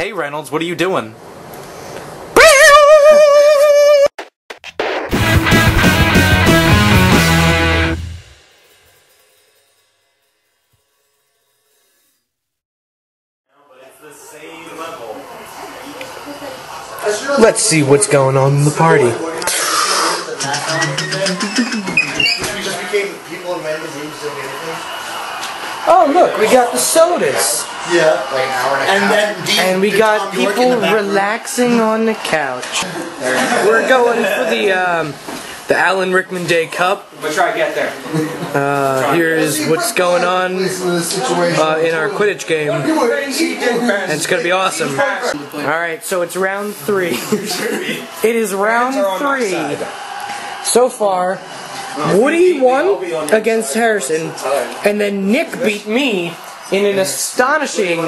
Hey Reynolds, what are you doing? Let's see what's going on in the party. We just became people in random rooms doing anything. Oh, look, we got the sodas. Yeah. Like an hour and a half. And then Dean, And we got Tom York in people the back room. relaxing on the couch. We're going for the um, the Alan Rickman Day Cup. We'll try to get there. Uh, here's what's going on uh, in our Quidditch game, and it's gonna be awesome. All right, so it's round three. It is round three. So far, Woody won against Harrison, and then Nick beat me in an astonishing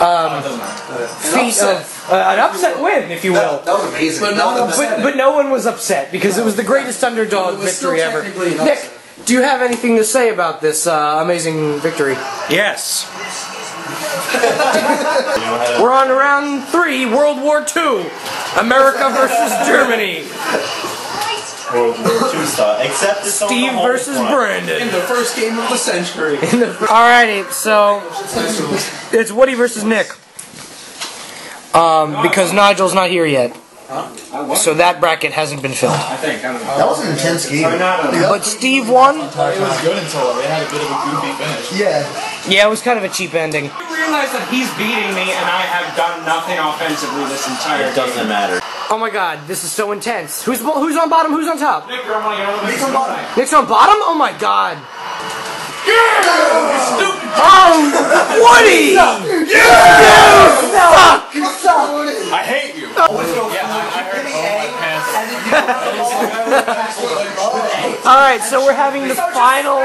um, feat of uh, an upset win, if you will. That was amazing. But no one But, but no one was upset because it was the greatest underdog victory ever. Nick, do you have anything to say about this uh, amazing victory? Yes. We're on round three, World War II. America versus Germany. World War II style, except it's on the Steve versus front. In the first game of the century. Alrighty, so it's Woody versus Nick. Um, because Nigel's not here yet. So that bracket hasn't been filled. I think. I don't know. That was an intense game. But Steve won. It was good until it had a bit of a goofy finish. Yeah. Yeah, it was kind of a cheap ending. I realize that he's beating me and I have done nothing offensively this entire It doesn't matter. Oh my god, this is so intense. Who's who's on bottom? Who's on top? Nick, you're on your Nick's on bottom. Nick's on bottom? Oh my god. Oh, Woody! I hate you. All right, so we're having the final,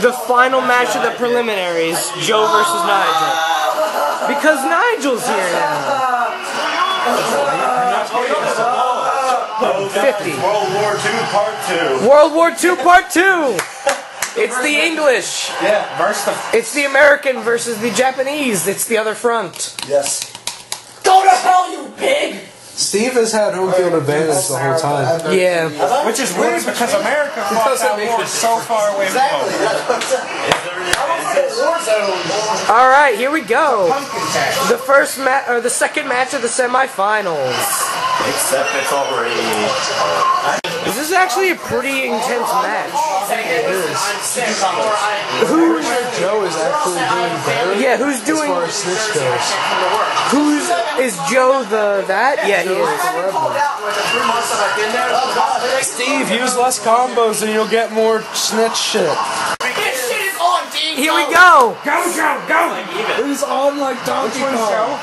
the final match of the preliminaries: Joe versus Nigel. Because Nigel's here now. Fifty. World War II Part 2. World War II Part Two. It's the English. Yeah, verse the. It's the American versus the Japanese. It's the other front. Yes. Go to hell, you pig! Steve has had home field advantage the whole time. Yeah. Which is weird because America fought that war so far away from home. All right, here we go. The first match or the second match of the semifinals. Except it's already. This is actually a pretty intense match. Who? Joe is actually doing better Yeah, who's as doing? far as Snitch goes. Who's is Joe the that? Yeah, he is. Steve, use less combos and you'll get more snitch shit. This shit is on. Here we go. Go, Joe, go! He's on like Donkey Kong.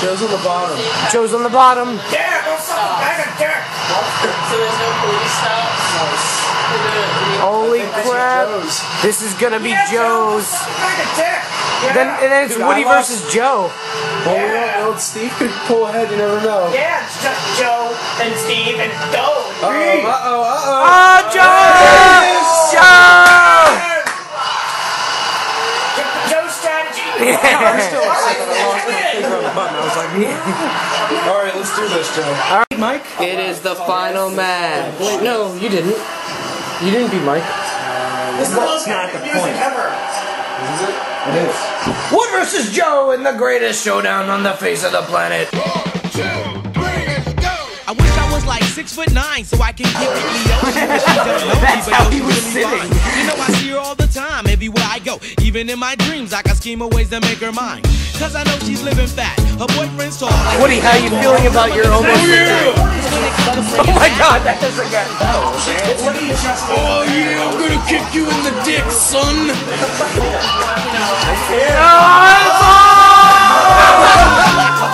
Joe's on the bottom. Joe's on the bottom. Yeah, go suck a bag of dick! Holy crap! This is gonna be Joe's. Bag of dick! Then and then it's Dude, Woody versus Joe. Oh, well, we don't. Steve could pull ahead, you never know. Yeah, it's just Joe and Steve and Doe. Uh-oh, uh-oh, uh-oh. Oh, Joe! Joe! Joe's strategy. Alright, hmm. let's do this, Joe. All right, Mike. It is the final match. Wait, no, you didn't. You didn't beat Mike. This is the most music ever. Wood versus Joe in the greatest showdown on the face of the planet. I wish I was like six foot nine so I can get with Leo. She she don't know me, That's but how knows he me was really sitting. fine. You know I see her all the time, everywhere I go. Even in my dreams, I can scheme of ways to make her mine. Cause I know she's living fat. Her boyfriend's tall. Woody, how you feeling about your almost victory? Oh my god, that doesn't get. Oh yeah, I'm gonna kick you in the dick, son.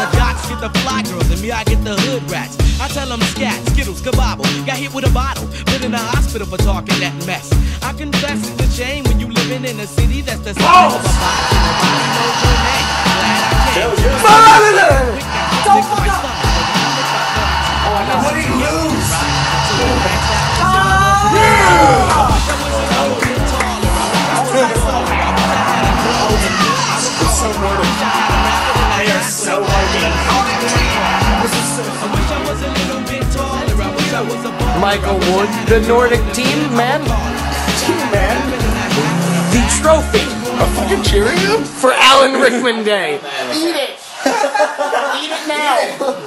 The jocks get the fly girls, and me, I get the hood rats. I tell them scat, skittles, kabobble. Got hit with a bottle, put in the hospital for talking that mess. I confess it's a shame when you living in a city that's the size of a box nobody knows your name. Glad I came. Don't Michael Wood, the Nordic team man. Team man. The trophy. A fucking Cheerio? For Alan Rickman Day. Eat it. Eat it now.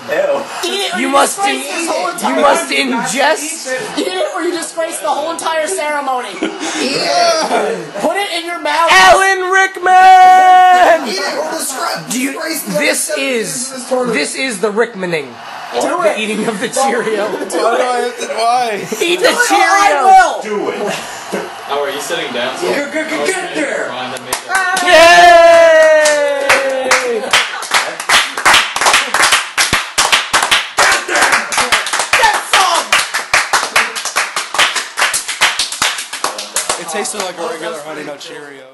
Ew. Eat it. You must in, you must ingest. Eat it or you disgrace the whole entire ceremony. Put it in your mouth. Alan Rickman. Eat it or describe. Do you, this is this is the Rickmaning. Do The it. eating of the Cheerio. Why do I have why? Eat the I Cheerio. will. Do it. Oh, are you sitting down? So Get- get- get- get there. Fine, then make that- ah. Yay! It tasted like a regular Honey Nut Cheerio.